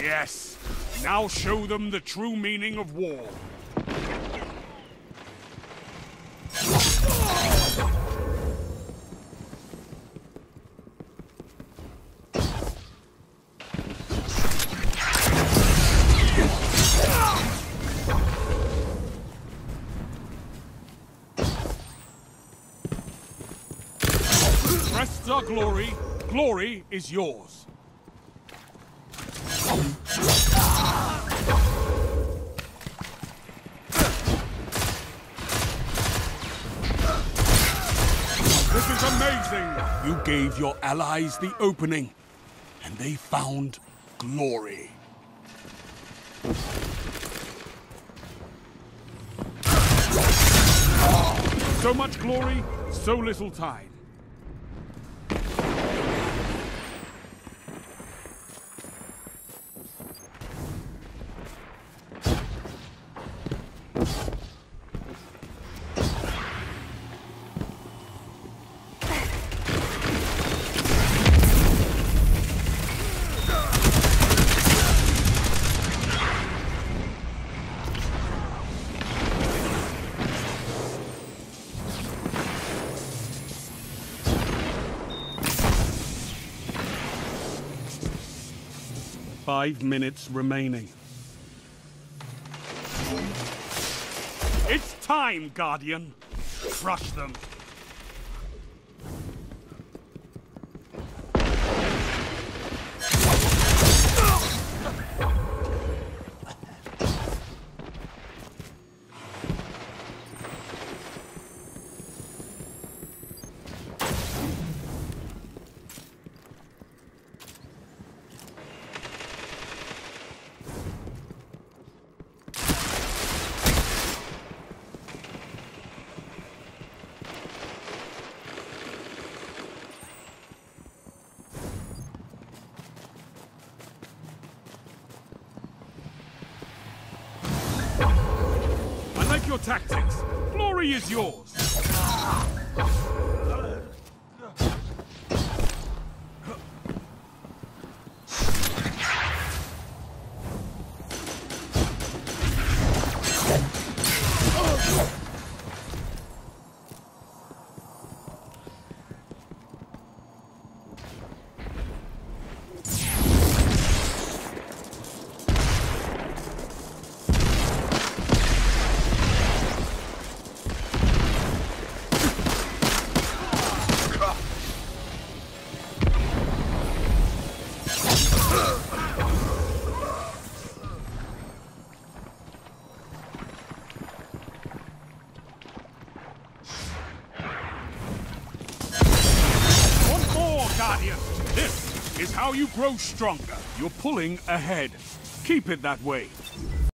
Yes. Now show them the true meaning of war. Are glory. Glory is yours. This is amazing! You gave your allies the opening, and they found glory. So much glory, so little time. Five minutes remaining. It's time, Guardian. Crush them. Your tactics. Glory is yours. One is how you grow stronger. You're pulling ahead. Keep it that way.